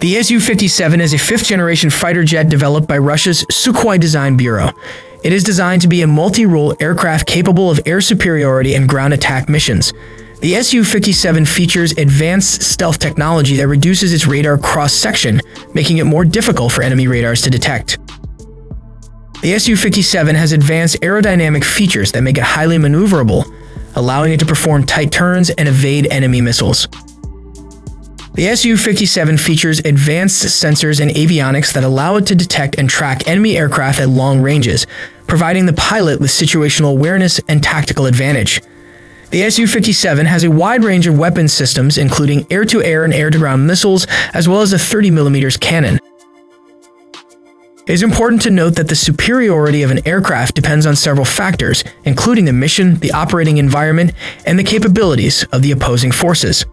The Su-57 is a fifth-generation fighter jet developed by Russia's Sukhoi Design Bureau. It is designed to be a multi-role aircraft capable of air superiority and ground attack missions. The Su-57 features advanced stealth technology that reduces its radar cross-section, making it more difficult for enemy radars to detect. The Su-57 has advanced aerodynamic features that make it highly maneuverable, allowing it to perform tight turns and evade enemy missiles. The Su-57 features advanced sensors and avionics that allow it to detect and track enemy aircraft at long ranges, providing the pilot with situational awareness and tactical advantage. The Su-57 has a wide range of weapon systems, including air-to-air and air-to-ground missiles, as well as a 30mm cannon. It is important to note that the superiority of an aircraft depends on several factors, including the mission, the operating environment, and the capabilities of the opposing forces.